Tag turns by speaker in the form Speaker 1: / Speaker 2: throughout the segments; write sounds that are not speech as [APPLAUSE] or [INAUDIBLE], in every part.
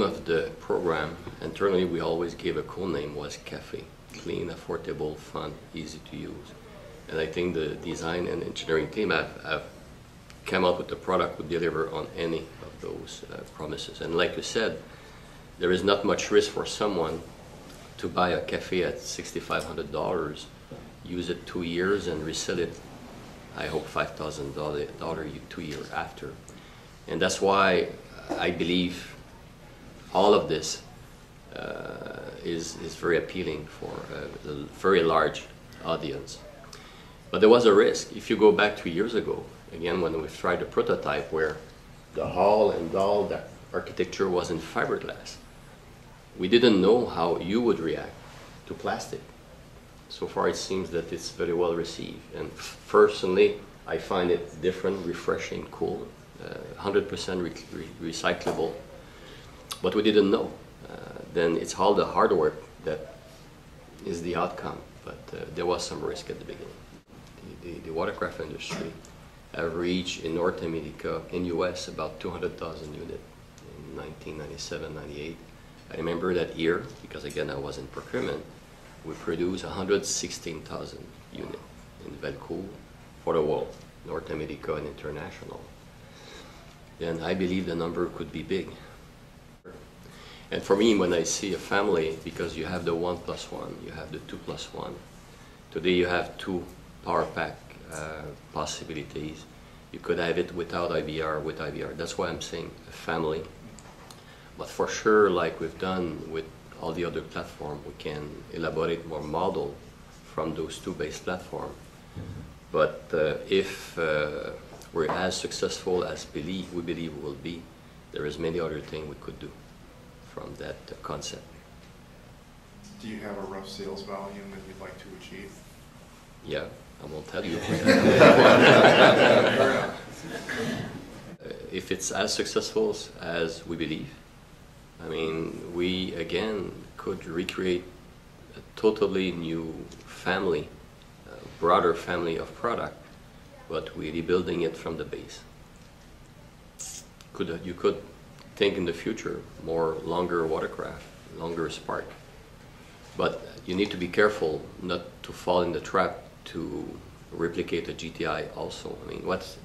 Speaker 1: name of the program, internally we always gave a cool name, was CAFE. Clean, affordable, fun, easy to use. And I think the design and engineering team have, have come up with the product would deliver on any of those uh, promises. And like you said, there is not much risk for someone to buy a cafe at $6,500, use it two years and resell it, I hope $5,000 two years after. And that's why I believe all of this uh, is, is very appealing for a, a very large audience. But there was a risk. If you go back two years ago, again, when we tried a prototype where the hall and all the architecture was in fiberglass, we didn't know how you would react to plastic. So far, it seems that it's very well received. And personally, I find it different, refreshing, cool, 100% uh, re re recyclable. But we didn't know. Uh, then it's all the hard work that is the outcome. But uh, there was some risk at the beginning. The, the, the watercraft industry have reached in North America, in US, about 200,000 units in 1997, 98. I remember that year, because again I was in procurement, we produced 116,000 units in Valcourt for the world, North America and international. And I believe the number could be big. And for me, when I see a family, because you have the one plus one, you have the two plus one, today you have two power pack uh, possibilities. You could have it without IBR, with IBR. That's why I'm saying a family. But for sure, like we've done with all the other platforms, we can elaborate more model from those two base platforms. But uh, if uh, we're as successful as believe, we believe we will be, there is many other things we could do from that uh, concept.
Speaker 2: Do you have a rough sales volume that you'd like to achieve?
Speaker 1: Yeah, I won't tell you. [LAUGHS] if it's as successful as we believe, I mean, we again could recreate a totally new family, broader family of product, but we're rebuilding it from the base. Could you could think in the future more longer watercraft, longer spark, but you need to be careful not to fall in the trap to replicate a GTI also. I mean, what's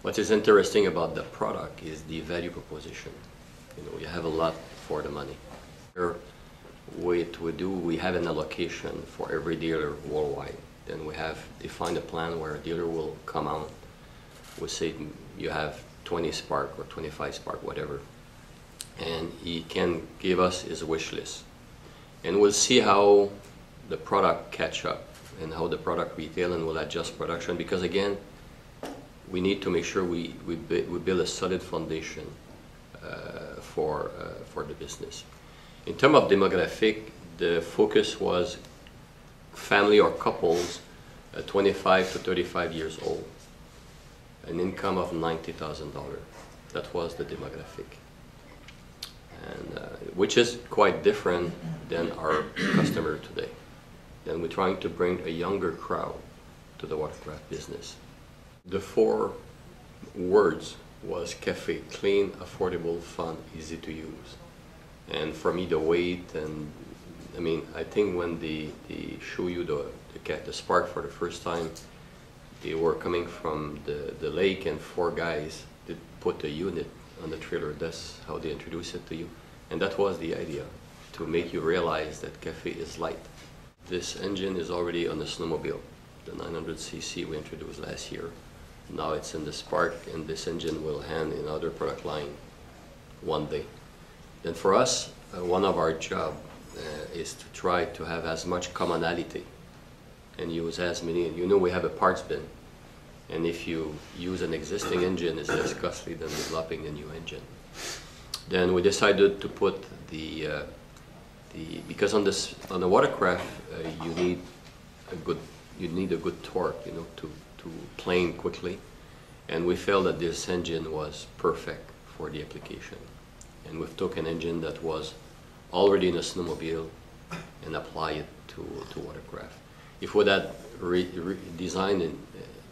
Speaker 1: what is interesting about the product is the value proposition. You know, you have a lot for the money. Here, what we do, we have an allocation for every dealer worldwide. Then we have defined a plan where a dealer will come out. We say you have 20 Spark or 25 Spark, whatever. And he can give us his wish list. And we'll see how the product catch up and how the product retail and will adjust production because again, we need to make sure we, we, we build a solid foundation uh, for, uh, for the business. In terms of demographic, the focus was family or couples uh, 25 to 35 years old, an income of $90,000. That was the demographic. And, uh, which is quite different than our customer today. Then we're trying to bring a younger crowd to the watercraft business. The four words was cafe, clean, affordable, fun, easy to use. And for me, the weight and I mean, I think when they, they show you the, the, the spark for the first time, they were coming from the, the lake and four guys did put the unit on the trailer. That's how they introduced it to you. And that was the idea, to make you realize that cafe is light. This engine is already on the snowmobile, the 900cc we introduced last year. Now it's in the Spark and this engine will hand in other product line one day. And for us, uh, one of our job uh, is to try to have as much commonality and use as many, you know we have a parts bin and if you use an existing engine it's less costly than developing a new engine. Then we decided to put the, uh, the because on this on the watercraft uh, you need a good you need a good torque you know to to plane quickly. And we felt that this engine was perfect for the application. And we've took an engine that was already in a snowmobile and apply it to, to watercraft. If we had designed a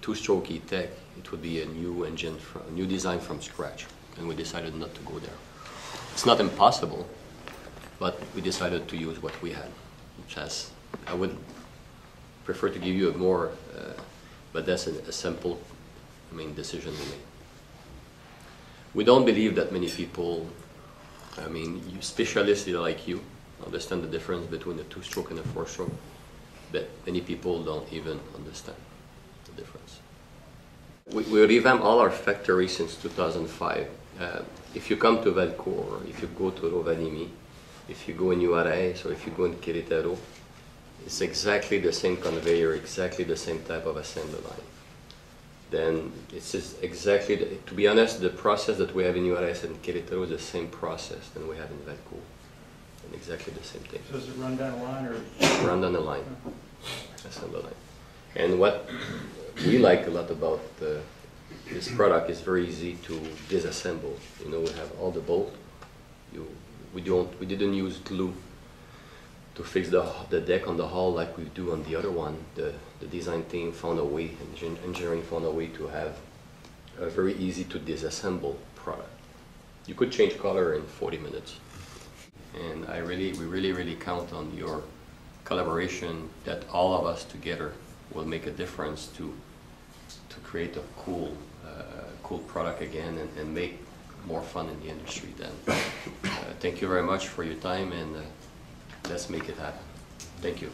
Speaker 1: two-stroke E-TEC, it would be a new engine, from, a new design from scratch. And we decided not to go there. It's not impossible, but we decided to use what we had, which has, I would prefer to give you a more, uh, but that's a, a simple, I mean, decision we made. We don't believe that many people, I mean, you specialists like you, understand the difference between a two-stroke and a four-stroke, but many people don't even understand difference. We, we revamp all our factories since 2005. Uh, if you come to Valcourt, if you go to Rovaniemi, if you go in Juarez, or if you go in Querétaro, it's exactly the same conveyor, exactly the same type of assembly line. Then it's just exactly, the, to be honest, the process that we have in Juarez and Querétaro is the same process than we have in Valcourt, and exactly the same thing
Speaker 3: So is it run down a line or?
Speaker 1: run down the line, assembly line. And what we like a lot about uh, this product is very easy to disassemble. You know, we have all the bolt. You, we don't, we didn't use glue to fix the, the deck on the hull like we do on the other one. The, the design team found a way, engin- engineering found a way to have a very easy to disassemble product. You could change color in 40 minutes. And I really, we really, really count on your collaboration that all of us together will make a difference to, to create a cool, uh, cool product again and, and make more fun in the industry then. [COUGHS] Uh, thank you very much for your time and uh, let's make it happen. Thank you.